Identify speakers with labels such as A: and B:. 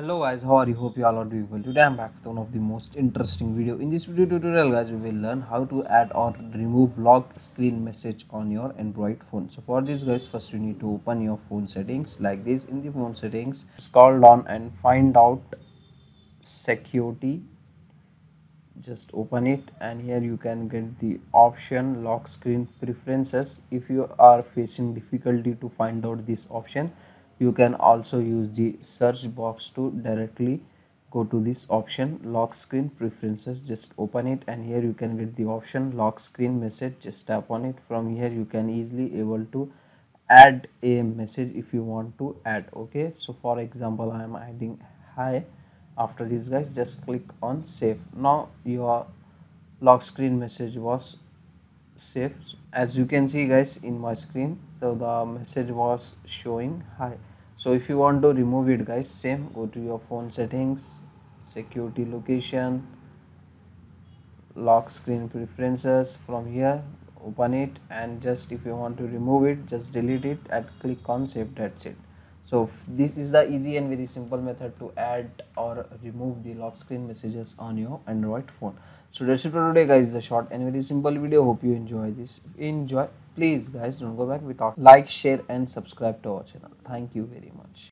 A: hello guys how are you? Hope you all are doing well. Today i'm back with one of the most interesting video. In this video tutorial guys we will learn how to add or remove lock screen message on your android phone. So for this guys first you need to open your phone settings like this. In the phone settings scroll down and find out security. Just open it and here you can get the option lock screen preferences. If you are facing difficulty to find out this option you can also use the search box to directly go to this option lock screen preferences. Just open it and here you can get the option lock screen message. Just tap on it. From here you can easily able to add a message if you want to add okay? So for example i am adding hi after this guys. Just click on save. Now your lock screen message was saved. As you can see guys in my screen so the message was showing hi so if you want to remove it guys same. Go to your phone settings security location lock screen preferences. From here open it. And just if you want to remove it just delete it and click on save that's it so this is the easy and very simple method to add or remove the lock screen messages on your android phone. So that's it for today guys. The short and very simple video. Hope you enjoy this. Enjoy please guys don't go back. Without like share and subscribe to our channel. Thank you very much